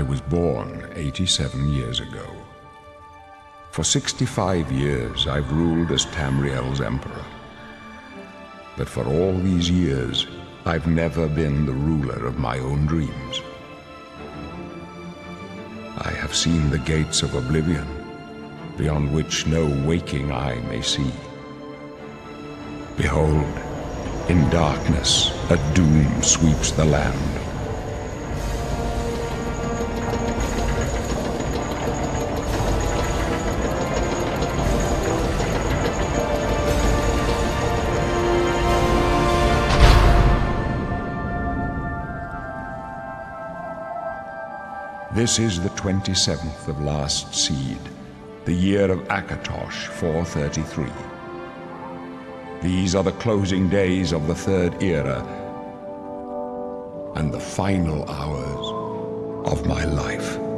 I was born 87 years ago. For 65 years I've ruled as Tamriel's emperor. But for all these years, I've never been the ruler of my own dreams. I have seen the gates of oblivion, beyond which no waking eye may see. Behold, in darkness, a doom sweeps the land. This is the 27th of last seed, the year of Akatosh 433. These are the closing days of the third era and the final hours of my life.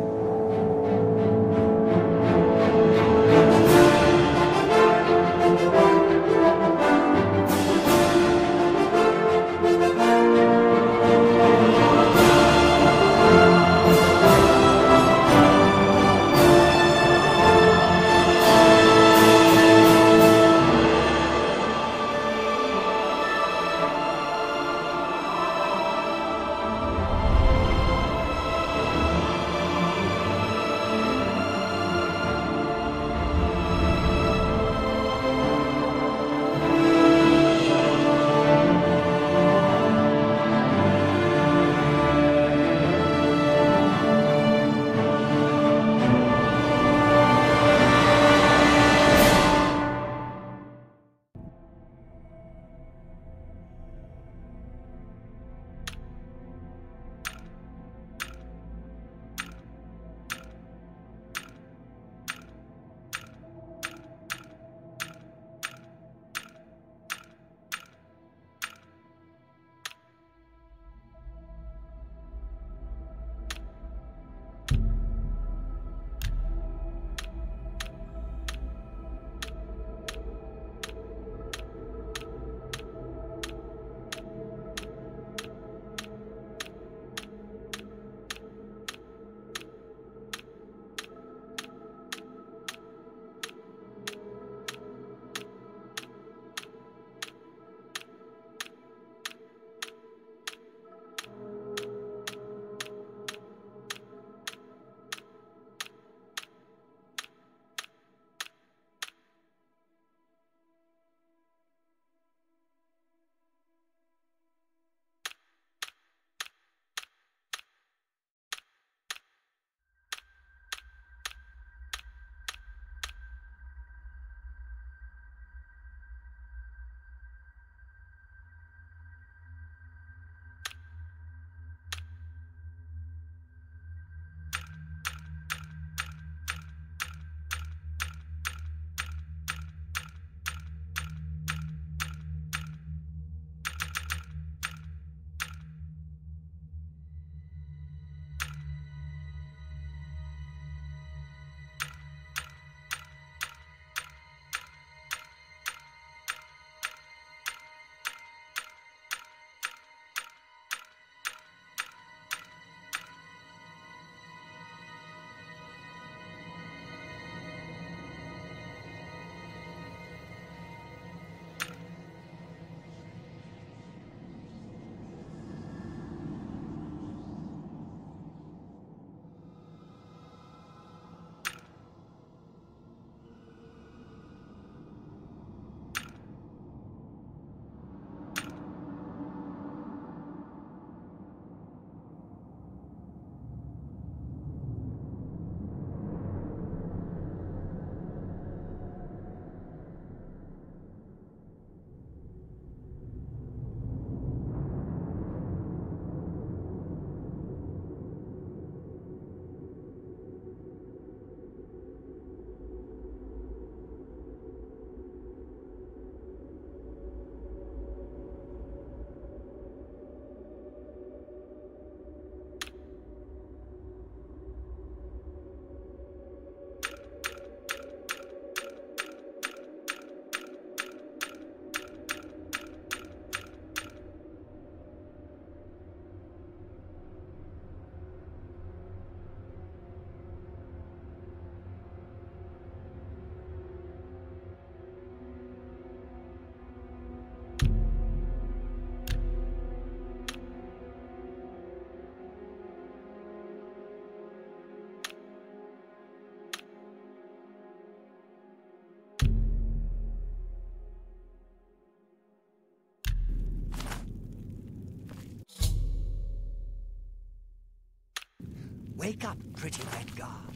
Wake up, pretty Redguard.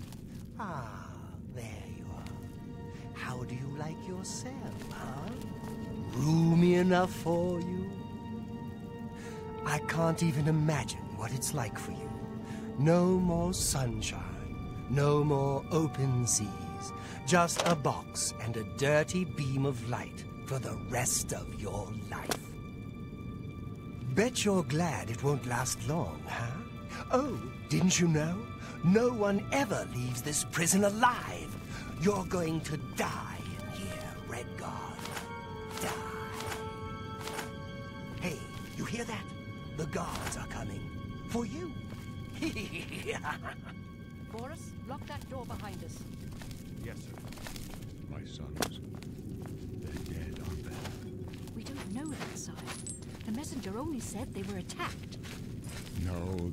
Ah, there you are. How do you like yourself, huh? Roomy enough for you? I can't even imagine what it's like for you. No more sunshine, no more open seas, just a box and a dirty beam of light for the rest of your life. Bet you're glad it won't last long, huh? Oh, didn't you know? No one ever leaves this prison alive. You're going to die in here, Redguard. Die. Hey, you hear that? The guards are coming. For you. Baurus, lock that door behind us. Yes, sir. My sons, they're dead, aren't they? We don't know that, sire. The messenger only said they were attacked.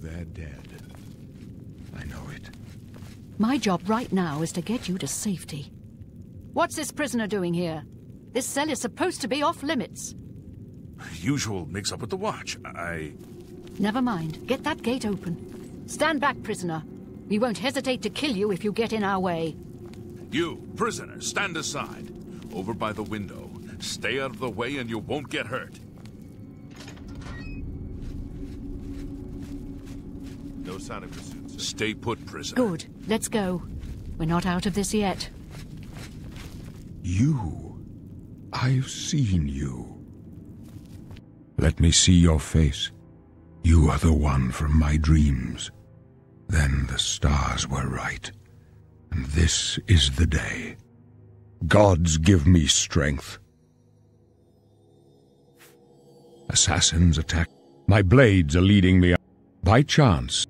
They're dead. I know it. My job right now is to get you to safety. What's this prisoner doing here? This cell is supposed to be off limits. Usual mix-up with the watch. I... Never mind. Get that gate open. Stand back, prisoner. We won't hesitate to kill you if you get in our way. You, prisoner, stand aside. Over by the window. Stay out of the way and you won't get hurt. Sign of pursuit, sir. Stay put, prisoner. Good. Let's go. We're not out of this yet. You. I've seen you. Let me see your face. You are the one from my dreams. Then the stars were right. And this is the day. Gods give me strength. Assassins attack. My blades are leading me. By chance.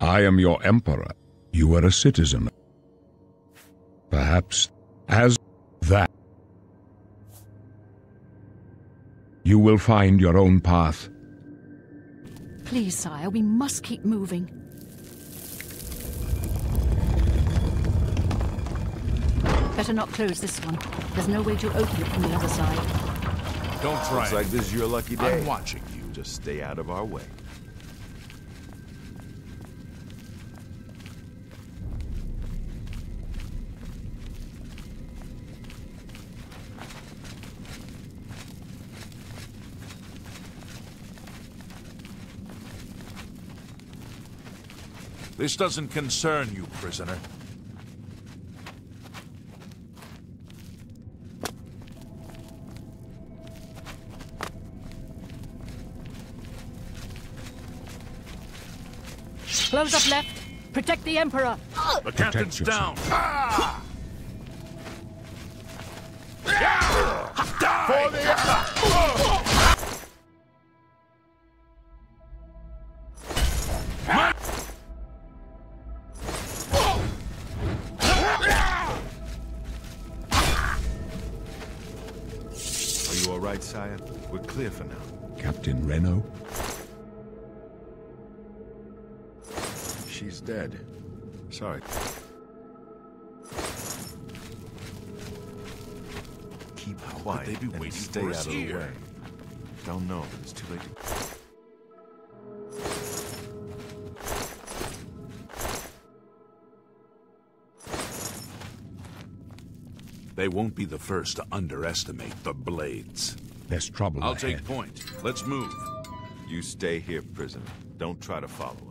I am your emperor. You are a citizen. Perhaps as that. You will find your own path. Please, sire, we must keep moving. Better not close this one. There's no way to open it from the other side. Don't try Looks like this is your lucky day. I'm watching you. Just stay out of our way. This doesn't concern you, prisoner. Close up left. Protect the Emperor. The captain's down. yourself. Are you all right, sire? We're clear for now. Captain Renault? She's dead. Sorry. Keep quiet they be and waiting stay for out us of the way. Don't know, but it's too late. They won't be the first to underestimate the Blades. There's trouble I'll ahead. take point. Let's move. You stay here, prisoner. Don't try to follow